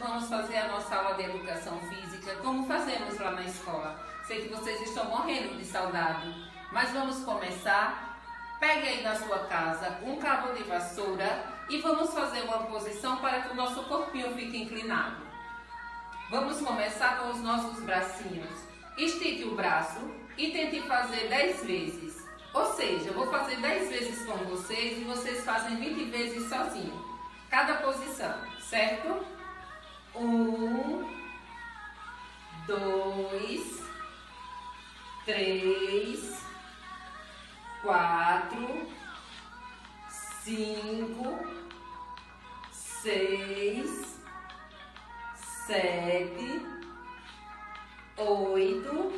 vamos fazer a nossa aula de educação física como fazemos lá na escola. Sei que vocês estão morrendo de saudade, mas vamos começar. Pegue aí na sua casa um cabo de vassoura e vamos fazer uma posição para que o nosso corpinho fique inclinado. Vamos começar com os nossos bracinhos. Estique o braço e tente fazer 10 vezes. Ou seja, eu vou fazer 10 vezes com vocês e vocês fazem 20 vezes sozinho. Cada posição, certo? Um, dois, três, quatro, cinco, seis, sete, oito,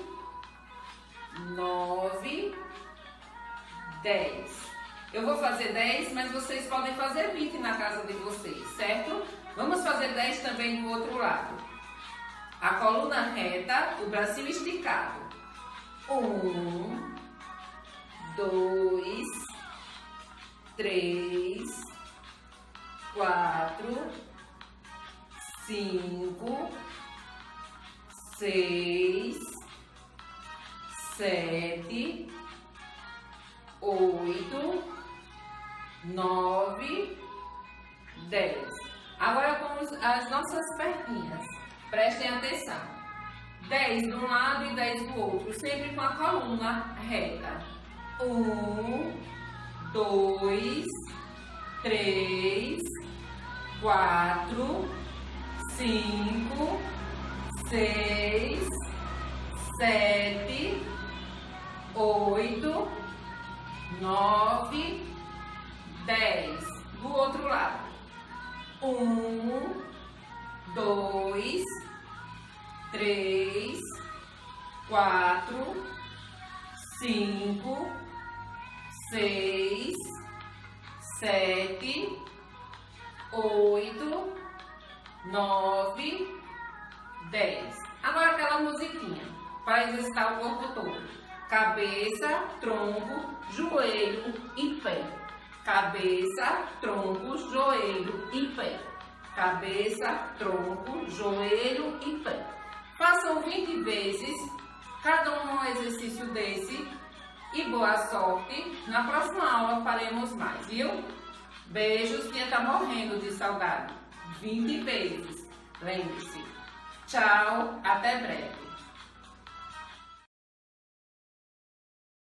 nove, dez. Eu vou fazer 10, mas vocês podem fazer 20 na casa de vocês? Vamos fazer 10 também do outro lado. A coluna reta, o bracinho esticado. Um, dois, três, quatro, cinco, seis, sete, oito, nove, dez. Agora vamos as nossas perninhas. Prestem atenção. Dez de um lado e dez do outro, sempre com a coluna reta. Um, dois, três, quatro, cinco, seis, sete, oito, nove, dez. Do outro lado. Dois, três, quatro, cinco, seis, sete, oito, nove, dez. Agora aquela musiquinha para exercitar o corpo todo. Cabeça, tronco, joelho e pé. Cabeça, tronco, joelho e pé. Cabeça, tronco, joelho e pé. Façam 20 vezes cada um um exercício desse e boa sorte. Na próxima aula faremos mais, viu? Beijos, que está morrendo de saudade. 20 vezes. Lembre-se. Tchau, até breve.